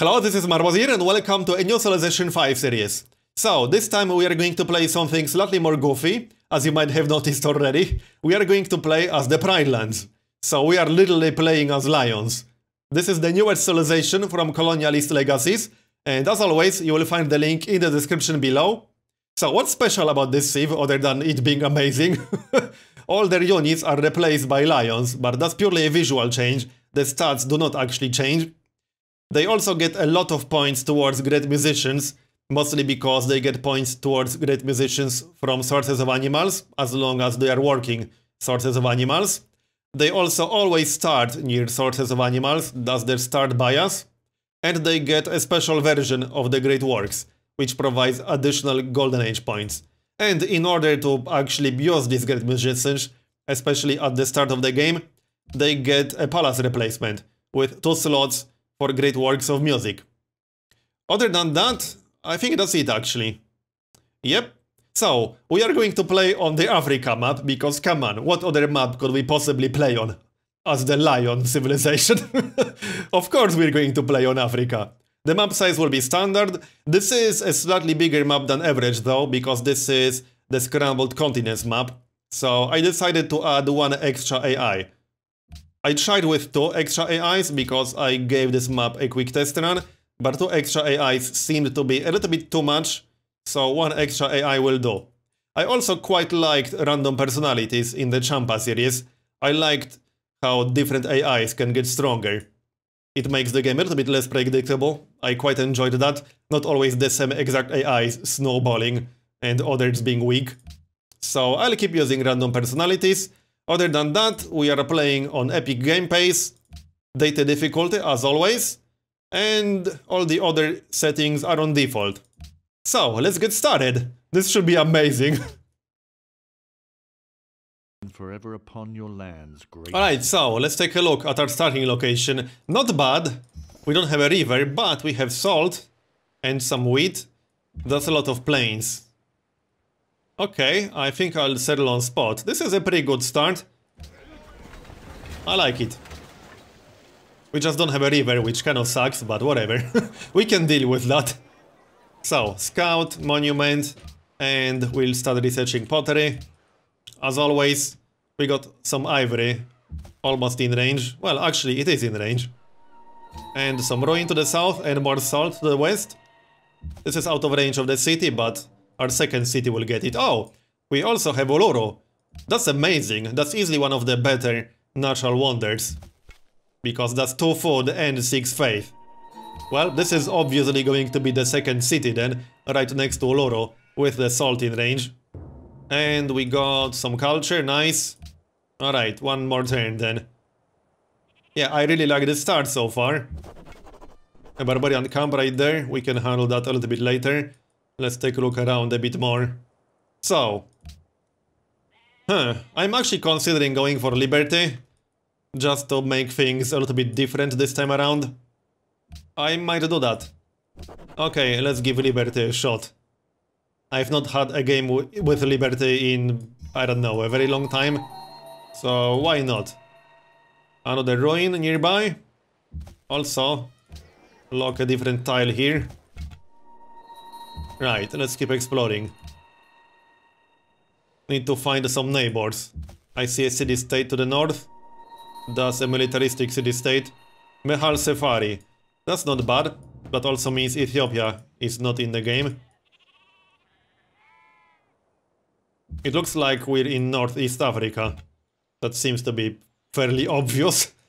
Hello, this is Marbozir and welcome to a new Civilization 5 series. So, this time we are going to play something slightly more goofy, as you might have noticed already. We are going to play as the Pride Lands. So we are literally playing as lions. This is the newest civilization from Colonialist Legacies, and as always, you will find the link in the description below. So what's special about this civ other than it being amazing? All their units are replaced by lions, but that's purely a visual change. The stats do not actually change. They also get a lot of points towards great musicians, mostly because they get points towards great musicians from sources of animals, as long as they are working sources of animals. They also always start near sources of animals, that's their start bias, and they get a special version of the Great Works, which provides additional Golden Age points. And in order to actually use these great musicians, especially at the start of the game, they get a palace replacement with two slots for great works of music. Other than that, I think that's it actually. Yep. So, we are going to play on the Africa map, because come on, what other map could we possibly play on? As the Lion civilization. of course we're going to play on Africa. The map size will be standard. This is a slightly bigger map than average though, because this is the Scrambled Continents map. So I decided to add one extra AI. I tried with two extra AIs because I gave this map a quick test run, but two extra AIs seemed to be a little bit too much, so one extra AI will do. I also quite liked random personalities in the Champa series. I liked how different AIs can get stronger. It makes the game a little bit less predictable. I quite enjoyed that. Not always the same exact AIs snowballing and others being weak. So I'll keep using random personalities. Other than that, we are playing on epic game pace, deity difficulty as always, and all the other settings are on default. So, let's get started. This should be amazing. forever upon your lands, great. Alright, so let's take a look at our starting location. Not bad. We don't have a river, but we have salt and some wheat. That's a lot of plains. Okay, I think I'll settle on spot. This is a pretty good start. I like it. We just don't have a river, which kind of sucks, but whatever. we can deal with that. So, scout, monument, and we'll start researching pottery. As always, we got some ivory, almost in range. Well, actually, it is in range. And some ruin to the south and more salt to the west. This is out of range of the city, but our second city will get it. Oh, we also have Uluru. That's amazing. That's easily one of the better natural wonders. Because that's 2 food and 6 faith. Well, this is obviously going to be the second city then, right next to Uluru, with the salt in range. And we got some culture, nice. Alright, one more turn then. Yeah, I really like the start so far. A barbarian camp right there, we can handle that a little bit later. Let's take a look around a bit more. So. Huh, I'm actually considering going for Liberty. Just to make things a little bit different this time around. I might do that. Okay, let's give Liberty a shot. I've not had a game with Liberty in, I don't know, a very long time. So why not? Another ruin nearby. Also, lock a different tile here. Right, let's keep exploring. Need to find some neighbors. I see a city-state to the north. That's a militaristic city-state. Mehal Sefari. That's not bad, but also means Ethiopia is not in the game. It looks like we're in Northeast Africa. That seems to be fairly obvious.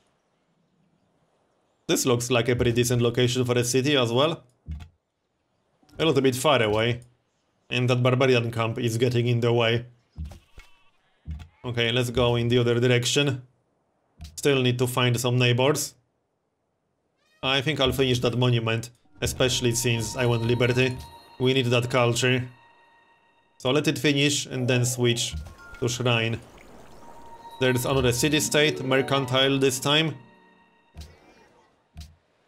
This looks like a pretty decent location for a city as well a little bit far away. And that barbarian camp is getting in the way. Okay, let's go in the other direction. Still need to find some neighbors. I think I'll finish that monument, especially since I want liberty. We need that culture. So let it finish and then switch to shrine. There's another city-state, mercantile this time.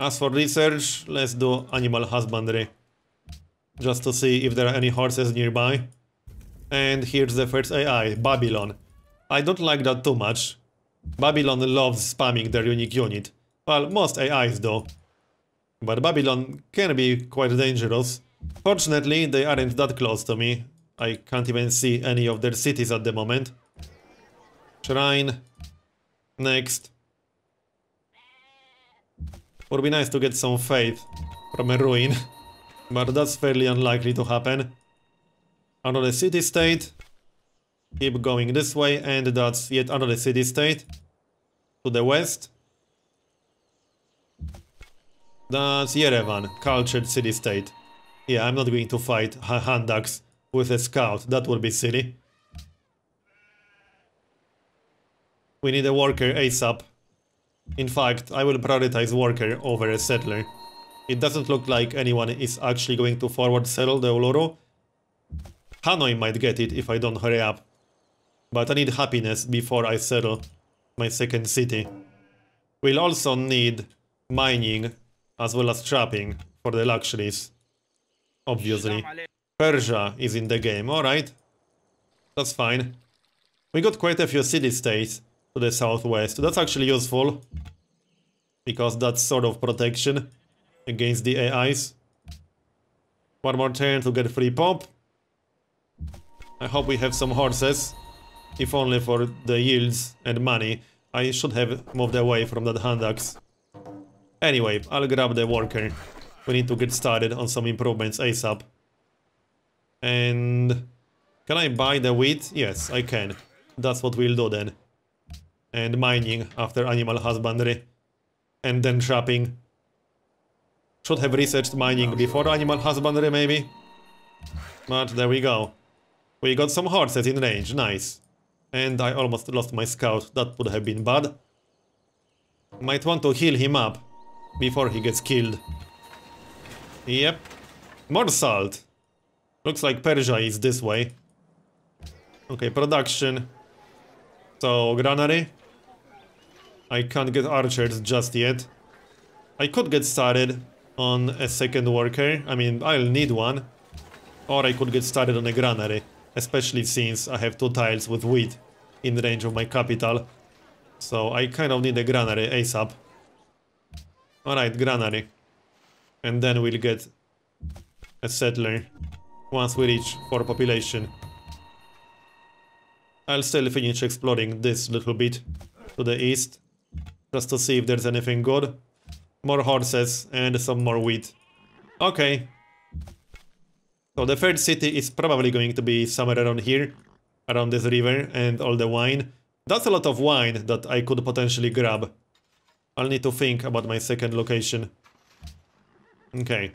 As for research, let's do animal husbandry just to see if there are any horses nearby. And here's the first AI, Babylon. I don't like that too much. Babylon loves spamming their unique unit. Well, most AIs do. But Babylon can be quite dangerous. Fortunately, they aren't that close to me. I can't even see any of their cities at the moment. Shrine. Next. Would be nice to get some faith from a ruin. but that's fairly unlikely to happen. Another city-state. Keep going this way, and that's yet another city-state. To the west. That's Yerevan, cultured city-state. Yeah, I'm not going to fight hand axe with a scout, that would be silly. We need a worker ASAP. In fact, I will prioritize worker over a settler. It doesn't look like anyone is actually going to forward settle the Uluru. Hanoi might get it if I don't hurry up. But I need happiness before I settle my second city. We'll also need mining as well as trapping for the luxuries. Obviously. Persia is in the game, alright. That's fine. We got quite a few city-states to the southwest. That's actually useful. Because that's sort of protection against the AIs. One more turn to get free pop. I hope we have some horses. If only for the yields and money. I should have moved away from that hand axe. Anyway, I'll grab the worker. We need to get started on some improvements ASAP. And... Can I buy the wheat? Yes, I can. That's what we'll do then. And mining after animal husbandry. And then trapping. Should have researched mining before animal husbandry maybe. But there we go. We got some horses in range, nice. And I almost lost my scout, that would have been bad. Might want to heal him up before he gets killed. Yep. More salt. Looks like Persia is this way. Okay, production. So, granary. I can't get archers just yet. I could get started on a second worker. I mean, I'll need one. Or I could get started on a granary. Especially since I have two tiles with wheat in range of my capital. So I kind of need a granary ASAP. Alright, granary. And then we'll get a settler once we reach 4 population. I'll still finish exploring this little bit to the east. Just to see if there's anything good. More horses and some more wheat. Okay, so the third city is probably going to be somewhere around here, around this river and all the wine. That's a lot of wine that I could potentially grab. I'll need to think about my second location. Okay,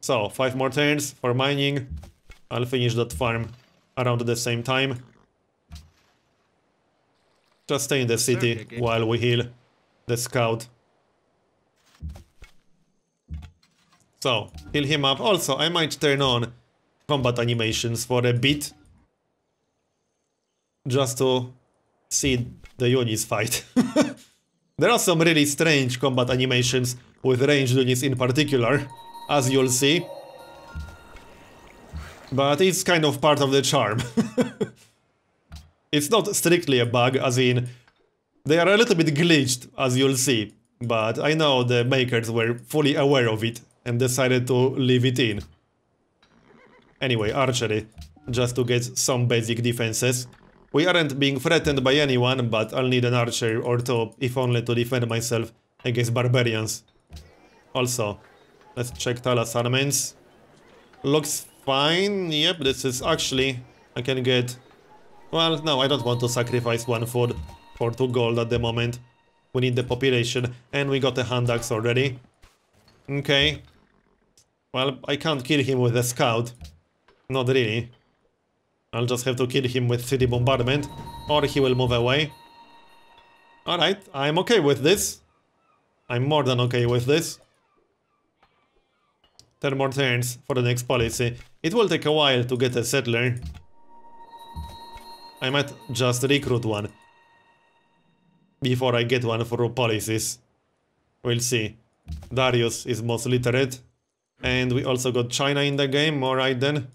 so five more turns for mining. I'll finish that farm around the same time. Just stay in the city while we heal the scout. So, heal him up. Also, I might turn on combat animations for a bit. Just to see the units fight. there are some really strange combat animations with ranged units in particular, as you'll see. But it's kind of part of the charm. it's not strictly a bug, as in, they are a little bit glitched, as you'll see. But I know the makers were fully aware of it and decided to leave it in. Anyway, archery, just to get some basic defenses. We aren't being threatened by anyone, but I'll need an archer or two, if only to defend myself against barbarians. Also, let's check Talas armaments. Looks fine, yep, this is actually... I can get... Well, no, I don't want to sacrifice one food for two gold at the moment. We need the population, and we got a hand axe already. Okay. Well, I can't kill him with a scout. Not really. I'll just have to kill him with city bombardment, or he will move away. Alright, I'm okay with this. I'm more than okay with this. 10 more turns for the next policy. It will take a while to get a settler. I might just recruit one. Before I get one for policies. We'll see. Darius is most literate. And we also got China in the game, alright then.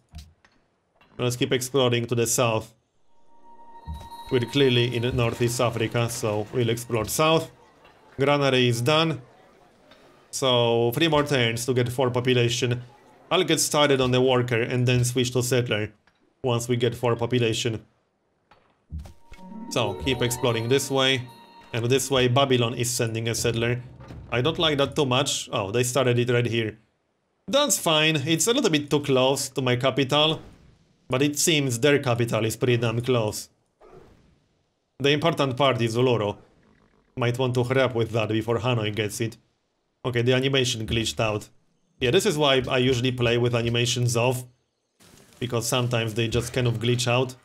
Let's keep exploring to the south. We're clearly in Northeast Africa, so we'll explore south. Granary is done. So, three more turns to get 4 population. I'll get started on the worker and then switch to settler once we get 4 population. So, keep exploring this way. And this way, Babylon is sending a settler. I don't like that too much. Oh, they started it right here. That's fine. It's a little bit too close to my capital. But it seems their capital is pretty damn close. The important part is Uluru. Might want to hurry up with that before Hanoi gets it. Okay, the animation glitched out. Yeah, this is why I usually play with animations off. Because sometimes they just kind of glitch out.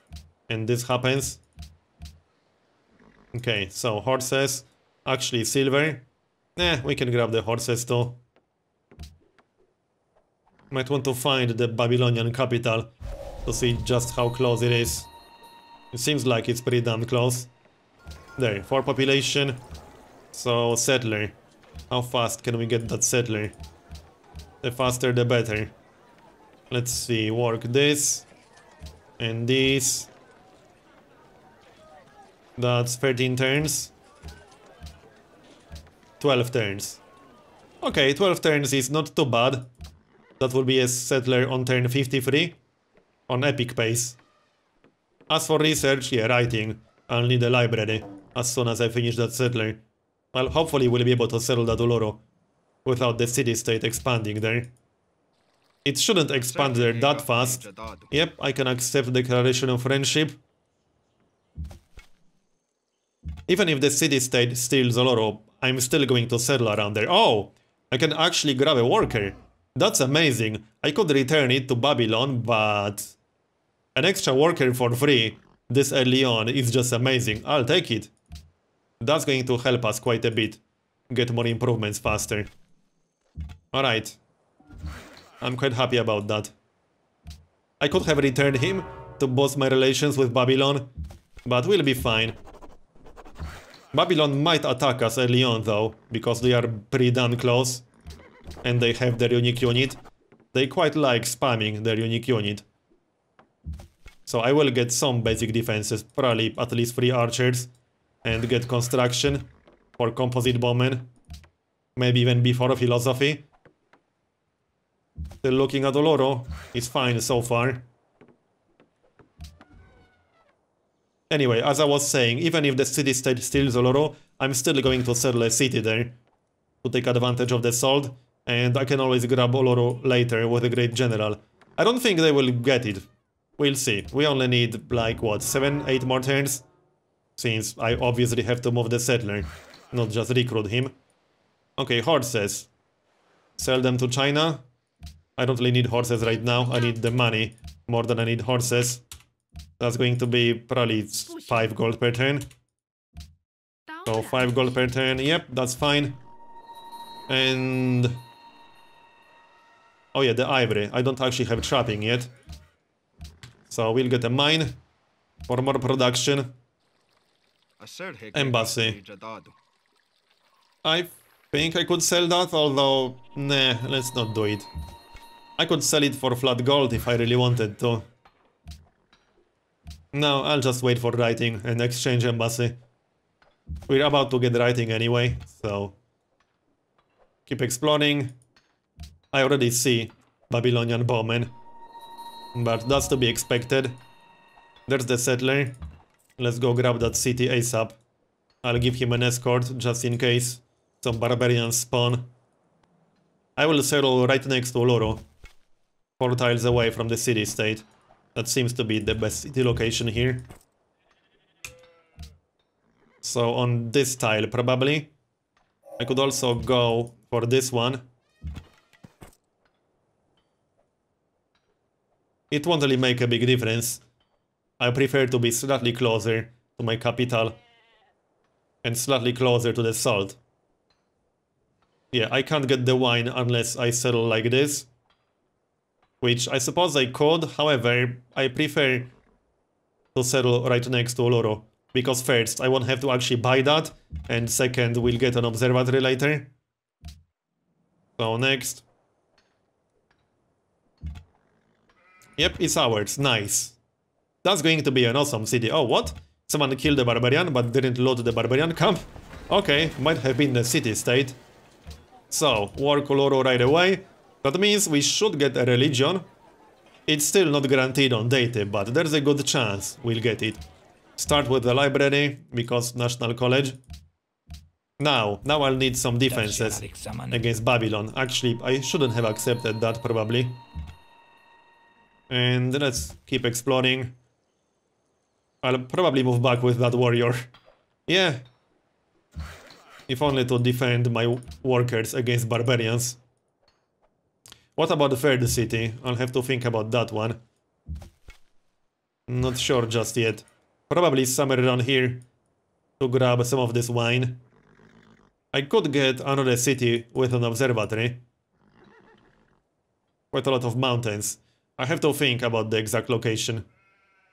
And this happens. Okay, so horses. Actually, silver. Eh, we can grab the horses too. Might want to find the Babylonian capital to see just how close it is. It seems like it's pretty damn close. There, 4 population. So, settler. How fast can we get that settler? The faster the better. Let's see, work this. And this. That's 13 turns. 12 turns. Okay, 12 turns is not too bad. That will be a settler on turn 53. On epic pace. As for research, yeah, writing. I'll need a library as soon as I finish that settler. Well, hopefully we'll be able to settle that Uluru without the city-state expanding there. It shouldn't expand there that fast. Yep, I can accept declaration of friendship. Even if the city-state steals Uluru, I'm still going to settle around there. Oh, I can actually grab a worker. That's amazing. I could return it to Babylon, but... An extra worker for free this early on is just amazing. I'll take it. That's going to help us quite a bit. Get more improvements faster. Alright. I'm quite happy about that. I could have returned him to boost my relations with Babylon, but we'll be fine. Babylon might attack us early on though, because they are pretty damn close. And they have their unique unit. They quite like spamming their unique unit. So I will get some basic defenses, probably at least 3 archers. And get construction for composite bowmen. Maybe even before philosophy. Still looking at Uluru. It's fine so far. Anyway, as I was saying, even if the city-state steals Uluru, I'm still going to settle a city there. To take advantage of the salt. And I can always grab Uluru later with a great general. I don't think they will get it. We'll see. We only need, like, what, 7, 8 more turns? Since I obviously have to move the settler, not just recruit him. Okay, horses. Sell them to China. I don't really need horses right now. I need the money more than I need horses. That's going to be probably 5 gold per turn. So 5 gold per turn. Yep, that's fine. And... Oh yeah, the ivory. I don't actually have trapping yet. So we'll get a mine for more production. Embassy. I think I could sell that, although... Nah, let's not do it. I could sell it for flat gold if I really wanted to. No, I'll just wait for writing and exchange embassy. We're about to get writing anyway, so... Keep exploring. I already see Babylonian bowmen. But that's to be expected. There's the settler. Let's go grab that city ASAP. I'll give him an escort just in case some barbarians spawn. I will settle right next to Uluru. Four tiles away from the city-state. That seems to be the best city location here. So on this tile probably. I could also go for this one. It won't really make a big difference. I prefer to be slightly closer to my capital and slightly closer to the salt. Yeah, I can't get the wine unless I settle like this. Which I suppose I could, however, I prefer to settle right next to Uluru. Because first, I won't have to actually buy that, and second, we'll get an observatory later. So next. Yep, it's ours, nice. That's going to be an awesome city. Oh, what? Someone killed the barbarian but didn't load the barbarian camp? Okay, might have been the city-state. So, war Uluru right away. That means we should get a religion. It's still not guaranteed on deity, but there's a good chance we'll get it. Start with the library, because National College. Now, now I'll need some defenses against Babylon. Actually, I shouldn't have accepted that, probably. And let's keep exploring. I'll probably move back with that warrior. Yeah. If only to defend my workers against barbarians. What about the third city? I'll have to think about that one. Not sure just yet. Probably somewhere around here to grab some of this wine. I could get another city with an observatory. Quite a lot of mountains. I have to think about the exact location.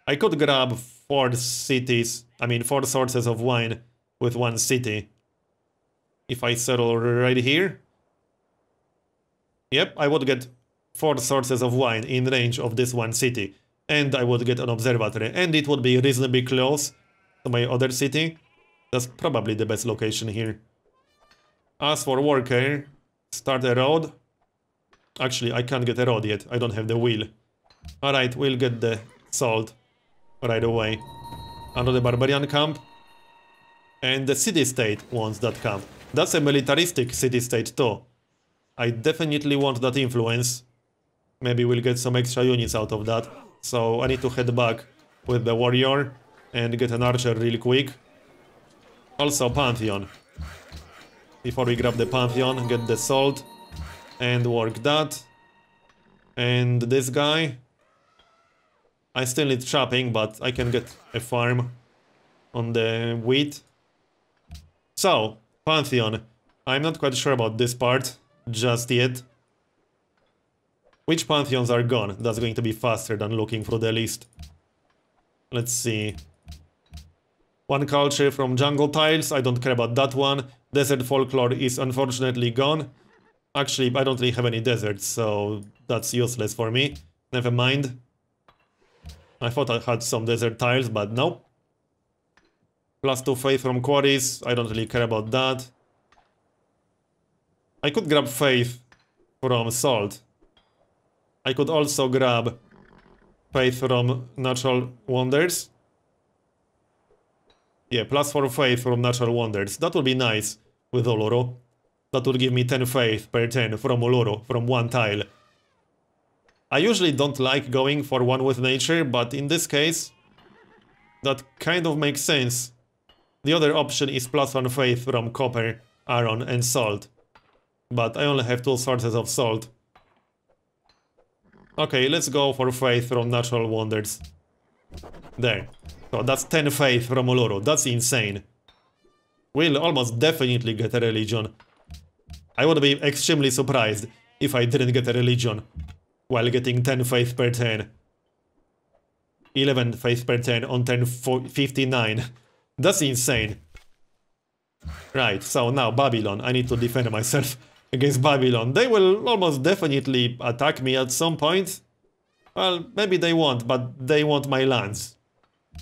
I could grab four cities, I mean four sources of wine with one city. If I settle right here. Yep, I would get four sources of wine in range of this one city. And I would get an observatory. And it would be reasonably close to my other city. That's probably the best location here. As for worker, start a road. Actually, I can't get a rod yet. I don't have the wheel. Alright, we'll get the salt right away. Another barbarian camp. And the city-state wants that camp. That's a militaristic city-state too. I definitely want that influence. Maybe we'll get some extra units out of that. So I need to head back with the warrior and get an archer really quick. Also Pantheon. Before we grab the Pantheon, get the salt and work that. And this guy. I still need trapping, but I can get a farm on the wheat. So, Pantheon. I'm not quite sure about this part just yet. Which Pantheons are gone? That's going to be faster than looking through the list. Let's see. One culture from Jungle Tiles, I don't care about that one. Desert Folklore is unfortunately gone. Actually, I don't really have any deserts, so that's useless for me. Never mind. I thought I had some desert tiles, but no. Plus 2 faith from quarries, I don't really care about that. I could grab faith from salt. I could also grab faith from natural wonders. Yeah, plus 4 faith from natural wonders. That would be nice with Uluru. That would give me 10 faith per 10 from Uluru, from one tile. I usually don't like going for one with nature, but in this case, that kind of makes sense. The other option is plus one faith from copper, iron and salt. But I only have two sources of salt. Okay, let's go for faith from natural wonders. There. So that's 10 faith from Uluru. That's insane. We'll almost definitely get a religion. I would be extremely surprised if I didn't get a religion while getting 10 faith per 10. 11 faith per 10 on 10 59. That's insane. Right, so now Babylon. I need to defend myself against Babylon. They will almost definitely attack me at some point. Well, maybe they won't, but they want my lands.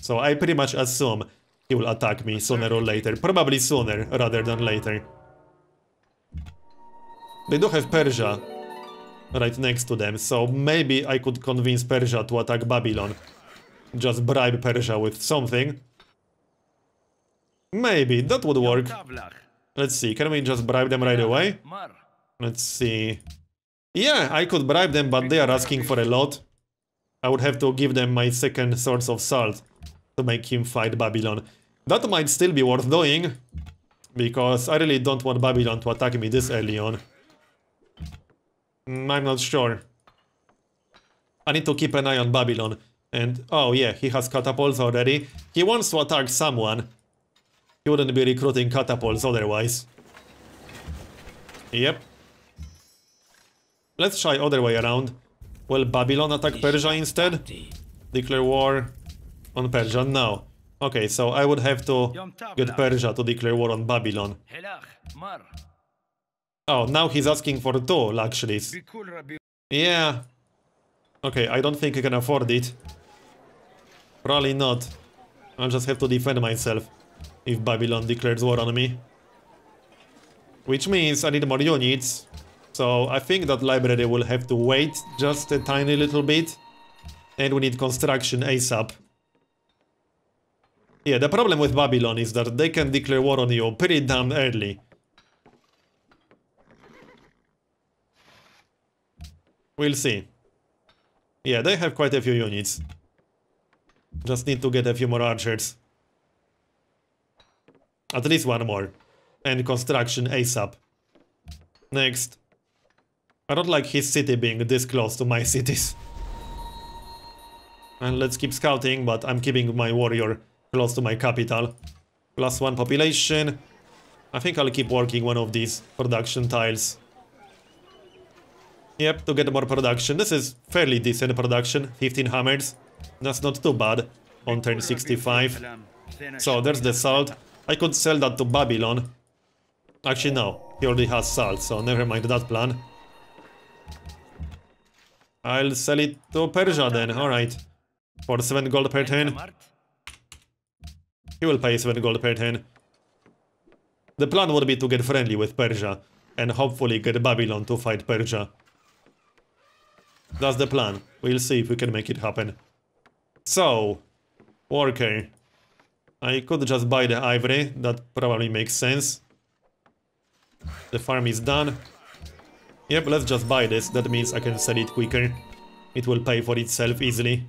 So I pretty much assume he will attack me sooner or later. Probably sooner rather than later. They do have Persia, right next to them, so maybe I could convince Persia to attack Babylon. Just bribe Persia with something. Maybe, that would work. Let's see, can we just bribe them right away? Let's see. Yeah, I could bribe them, but they are asking for a lot. I would have to give them my second source of salt to make him fight Babylon. That might still be worth doing, because I really don't want Babylon to attack me this early on. Mm, I'm not sure. I need to keep an eye on Babylon. And, oh yeah, he has catapults already. He wants to attack someone. He wouldn't be recruiting catapults otherwise. Yep. Let's try other way around. Will Babylon attack Persia instead? Declare war on Persia? No. Okay, so I would have to get Persia to declare war on Babylon. Oh, now he's asking for two luxuries. Yeah. Okay, I don't think I can afford it. Probably not. I'll just have to defend myself if Babylon declares war on me. Which means I need more units. So I think that library will have to wait just a tiny little bit. And we need construction ASAP. Yeah, the problem with Babylon is that they can declare war on you pretty damn early. We'll see. Yeah, they have quite a few units. Just need to get a few more archers. At least one more. And construction ASAP. Next. I don't like his city being this close to my cities. And let's keep scouting, but I'm keeping my warrior close to my capital. Plus one population. I think I'll keep working one of these production tiles. Yep, to get more production. This is fairly decent production. 15 hammers. That's not too bad on turn 65. So there's the salt. I could sell that to Babylon. Actually, no. He already has salt, so never mind that plan. I'll sell it to Persia then, alright. For 7 gold per turn. He will pay 7 gold per turn. The plan would be to get friendly with Persia, and hopefully get Babylon to fight Persia. That's the plan. We'll see if we can make it happen. So, worker. I could just buy the ivory, that probably makes sense. The farm is done. Yep, let's just buy this, that means I can sell it quicker. It will pay for itself easily.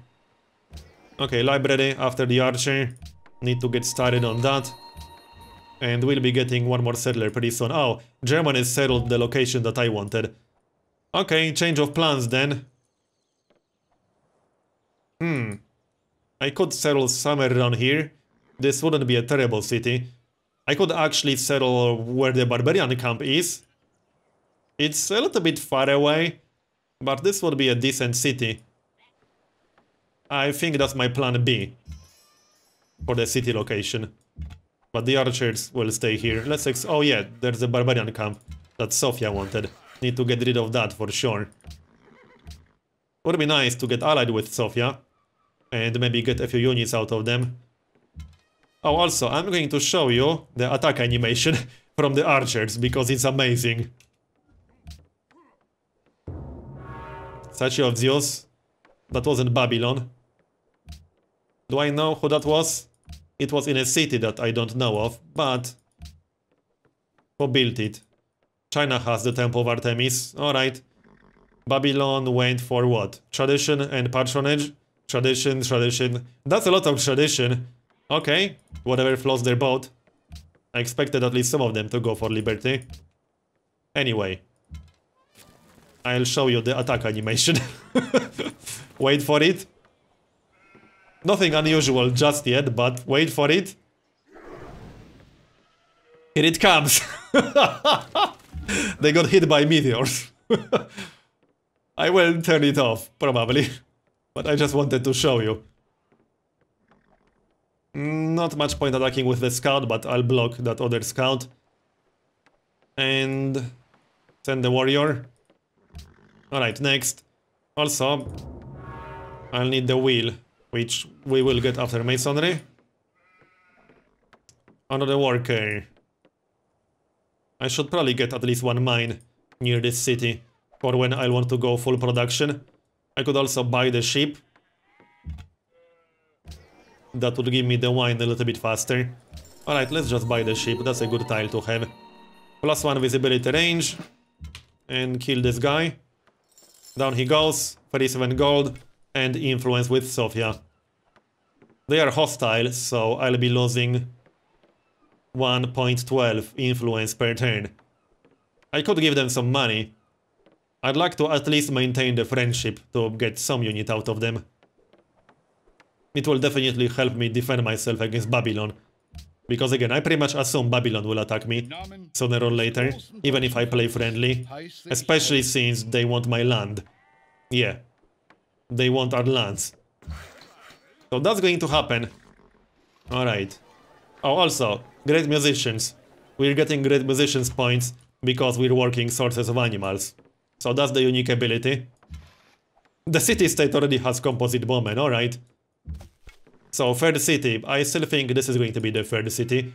Okay, library after the archer. Need to get started on that. And we'll be getting one more settler pretty soon. Oh, Germany settled the location that I wanted. Okay, change of plans then. Hmm. I could settle somewhere around here. This wouldn't be a terrible city. I could actually settle where the barbarian camp is. It's a little bit far away, but this would be a decent city. I think that's my plan B for the city location. But the archers will stay here. Let's ex- oh yeah, there's the barbarian camp that Sofia wanted. Need to get rid of that for sure. Would be nice to get allied with Sofia. And maybe get a few units out of them. Oh, also, I'm going to show you the attack animation from the archers, because it's amazing. Statue of Zeus. That wasn't Babylon. Do I know who that was? It was in a city that I don't know of, but... Who built it? China has the Temple of Artemis, alright. Babylon went for what? Tradition and patronage? Tradition, tradition. That's a lot of tradition. Okay, whatever floats their boat. I expected at least some of them to go for liberty. Anyway. I'll show you the attack animation. Wait for it. Nothing unusual just yet, but wait for it. Here it comes. they got hit by meteors. I will turn it off, probably. But I just wanted to show you. Not much point attacking with the scout, but I'll block that other scout. And send the warrior. Alright, next. Also, I'll need the wheel which we will get after masonry. Another worker. I should probably get at least one mine near this city for when I want to go full production. I could also buy the ship. That would give me the wine a little bit faster. Alright, let's just buy the ship. That's a good tile to have. Plus one visibility range. And kill this guy. Down he goes. 37 gold and influence with Sofia. They are hostile, so I'll be losing 1.12 influence per turn. I could give them some money. I'd like to at least maintain the friendship to get some unit out of them. It will definitely help me defend myself against Babylon. Because again, I pretty much assume Babylon will attack me sooner or later, even if I play friendly. Especially since they want my land. Yeah, they want our lands. So that's going to happen. Alright. Oh, also, great musicians. We're getting great musicians points because we're working sources of animals. So that's the unique ability. The city-state already has composite bowmen, alright. So, third city. I still think this is going to be the third city.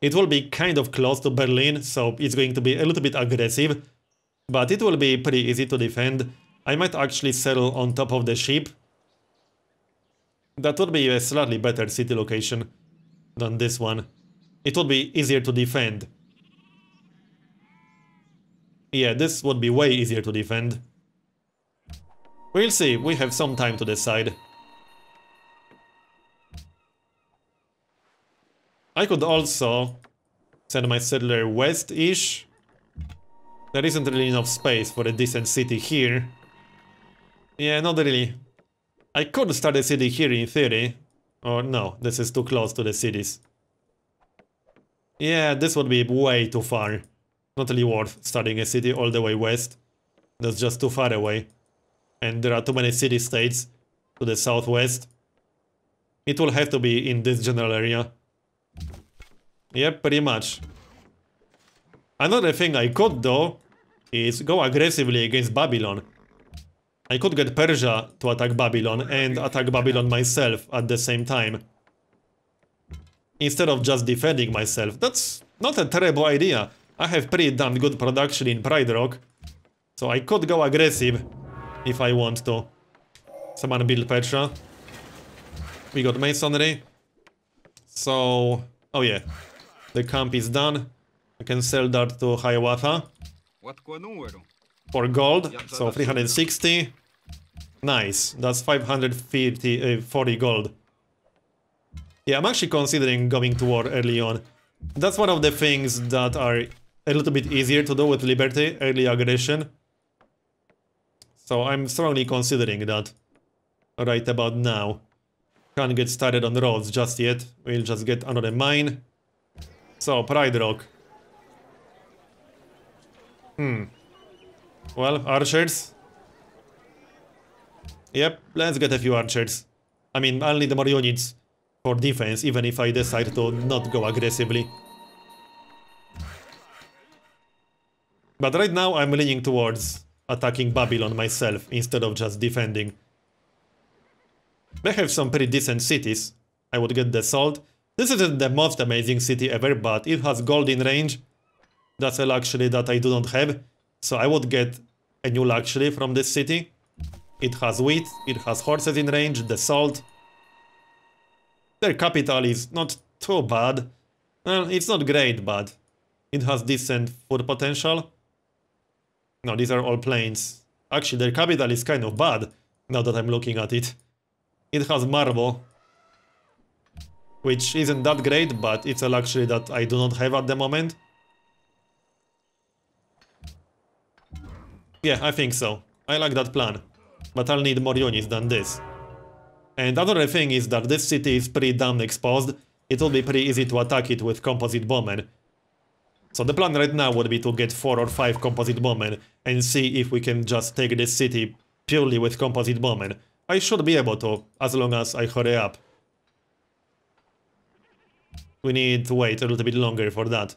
It will be kind of close to Berlin, so it's going to be a little bit aggressive. But it will be pretty easy to defend. I might actually settle on top of the ship. That would be a slightly better city location than this one. It would be easier to defend. Yeah, this would be way easier to defend. We'll see, we have some time to decide. I could also send my settler west-ish. There isn't really enough space for a decent city here. Yeah, not really. I could start a city here in theory. Or no, this is too close to the cities. Yeah, this would be way too far. Not really worth starting a city all the way west. That's just too far away. And there are too many city-states to the southwest. It will have to be in this general area. Yep, pretty much. Another thing I could do is go aggressively against Babylon. I could get Persia to attack Babylon and attack Babylon myself at the same time. Instead of just defending myself. That's not a terrible idea. I have pretty damn good production in Pride Rock. So I could go aggressive if I want to. Someone build Petra. We got masonry. So... Oh yeah. The camp is done. I can sell that to Hiawatha. For gold. So 360. Nice. That's 550, uh, 40 gold. Yeah, I'm actually considering going to war early on. That's one of the things that are a little bit easier to do with Liberty, early aggression. So I'm strongly considering that right about now. Can't get started on roads just yet. We'll just get another mine. So, Pride Rock. Hmm. Well, archers. Yep, let's get a few archers. I mean, I'll need more units for defense, even if I decide to not go aggressively. But right now I'm leaning towards attacking Babylon myself instead of just defending. They have some pretty decent cities. I would get the salt. This isn't the most amazing city ever, but it has gold in range. That's a luxury that I do not have. So I would get a new luxury from this city. It has wheat, it has horses in range, the salt. Their capital is not too bad. Well, it's not great, but it has decent food potential. No, these are all plains. Actually, their capital is kind of bad, now that I'm looking at it. It has marble, which isn't that great, but it's a luxury that I do not have at the moment. Yeah, I think so. I like that plan. But I'll need more units than this. And another thing is that this city is pretty damn exposed. It will be pretty easy to attack it with composite bowmen. So the plan right now would be to get 4 or 5 composite bowmen and see if we can just take this city purely with composite bowmen. I should be able to, as long as I hurry up. We need to wait a little bit longer for that.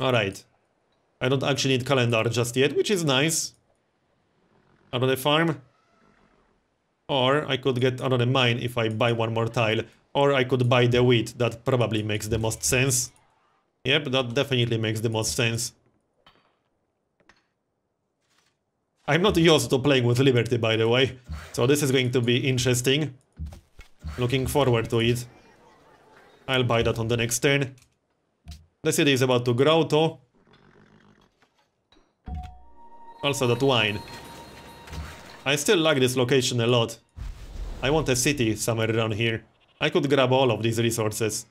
Alright. I don't actually need calendar just yet, which is nice. Another farm. Or I could get another mine if I buy one more tile. Or I could buy the wheat, that probably makes the most sense. Yep, that definitely makes the most sense. I'm not used to playing with Liberty, by the way, so this is going to be interesting. Looking forward to it. I'll buy that on the next turn. The city is about to grow too. Also that wine. I still like this location a lot. I want a city somewhere around here. I could grab all of these resources.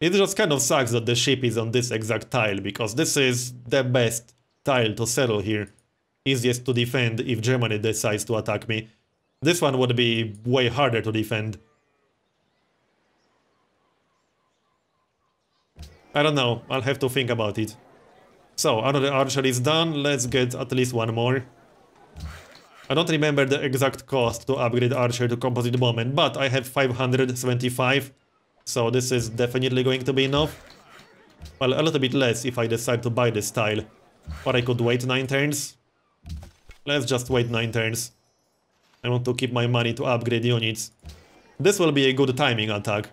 It just kind of sucks that the ship is on this exact tile, because this is the best tile to settle here. Easiest to defend if Germany decides to attack me. This one would be way harder to defend. I don't know, I'll have to think about it. So, another archer is done, let's get at least one more. I don't remember the exact cost to upgrade archer to composite bowman, but I have 575, so this is definitely going to be enough. Well, a little bit less if I decide to buy this tile. Or I could wait 9 turns. Let's just wait 9 turns. I want to keep my money to upgrade units. This will be a good timing attack.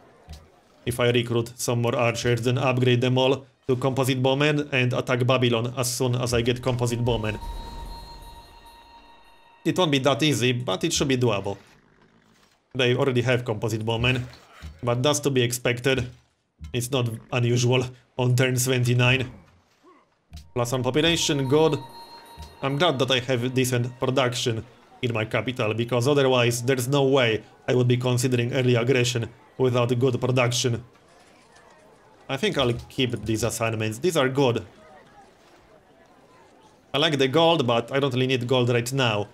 if I recruit some more archers, then upgrade them all to composite bowmen and attack Babylon as soon as I get composite bowmen. It won't be that easy, but it should be doable. They already have composite bowmen, but that's to be expected. It's not unusual on turn 29. Plus one population, good. I'm glad that I have decent production in my capital, because otherwise there's no way I would be considering early aggression without good production. I think I'll keep these assignments, these are good. I like the gold, but I don't really need gold right now.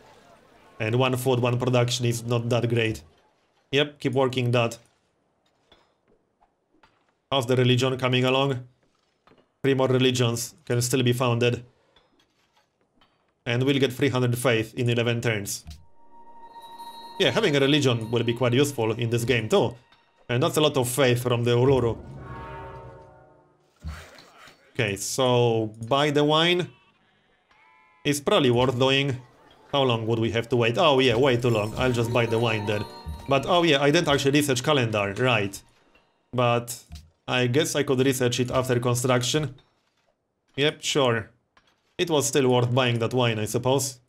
And one food, one production is not that great. Yep, keep working that. How's the religion coming along? Three more religions can still be founded. And we'll get 300 faith in 11 turns. Yeah, having a religion will be quite useful in this game too. And that's a lot of faith from the Uluru. Okay, so buy the wine. It's probably worth doing. How long would we have to wait? Oh yeah, way too long. I'll just buy the wine then. But oh yeah, I didn't actually research calendar, right. But I guess I could research it after construction. Yep, sure. It was still worth buying that wine, I suppose.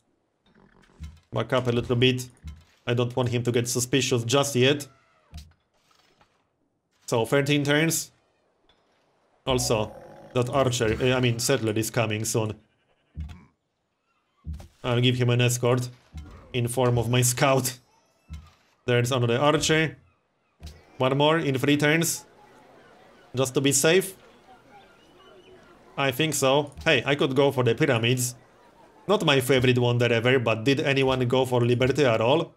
Back up a little bit. I don't want him to get suspicious just yet. So, 13 turns. Also, that archer, uh, I mean settler is coming soon. I'll give him an escort in form of my scout. There's another archer. One more in three turns. Just to be safe. I think so. Hey, I could go for the pyramids. Not my favorite wonder ever, but did anyone go for liberty at all?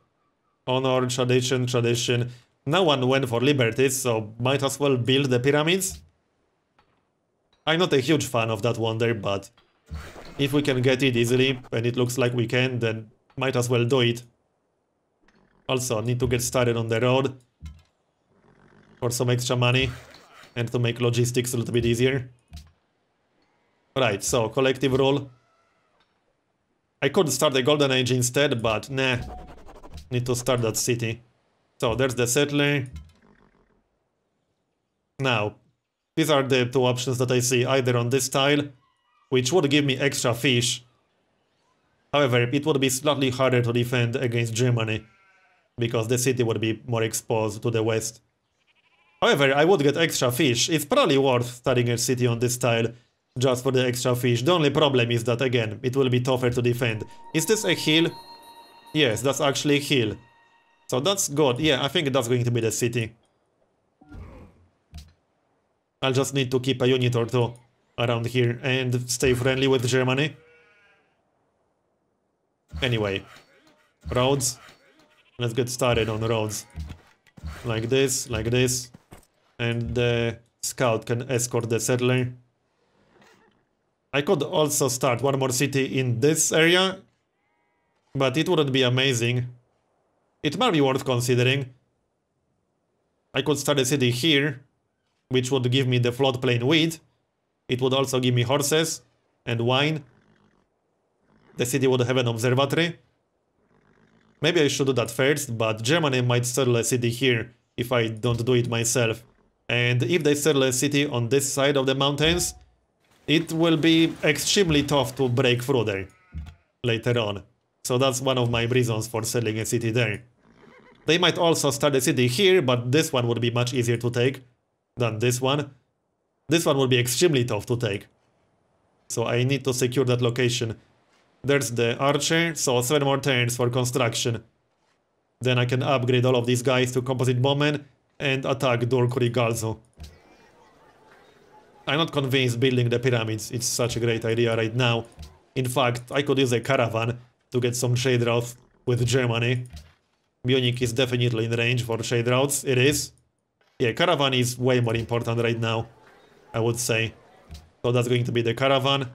Honor, tradition, tradition. No one went for liberty, so might as well build the pyramids. I'm not a huge fan of that wonder, but if we can get it easily, and it looks like we can, then might as well do it. Also, need to get started on the road for some extra money and to make logistics a little bit easier. Right, so collective rule. I could start the Golden Age instead, but nah. Need to start that city. So there's the settler. Now, these are the two options that I see, either on this tile, which would give me extra fish. However, it would be slightly harder to defend against Germany, because the city would be more exposed to the west. However, I would get extra fish. It's probably worth starting a city on this tile, just for the extra fish. The only problem is that, again, it will be tougher to defend. Is this a hill? Yes, that's actually a hill. So that's good. Yeah, I think that's going to be the city. I'll just need to keep a unit or two around here and stay friendly with Germany. Anyway, roads. Let's get started on roads. Like this, like this. And the scout can escort the settler. I could also start one more city in this area, but it wouldn't be amazing. It might be worth considering. I could start a city here, which would give me the floodplain wheat. It would also give me horses and wine. The city would have an observatory. Maybe I should do that first, but Germany might settle a city here if I don't do it myself. And if they settle a city on this side of the mountains, it will be extremely tough to break through there later on. So that's one of my reasons for selling a city there. They might also start a city here, but this one would be much easier to take than this one. This one will be extremely tough to take. So I need to secure that location. There's the archer, so 7 more turns for construction. Then I can upgrade all of these guys to composite bowmen and attack Dur-Kurigalzu. I'm not convinced building the pyramids it's such a great idea right now. In fact, I could use a caravan to get some trade routes with Germany. Munich is definitely in range for trade routes, it is. Yeah, caravan is way more important right now, I would say. So that's going to be the caravan.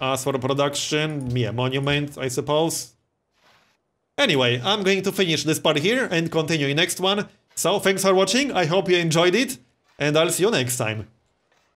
As for production, yeah, monument, I suppose. Anyway, I'm going to finish this part here and continue in next one. So, thanks for watching, I hope you enjoyed it, and I'll see you next time.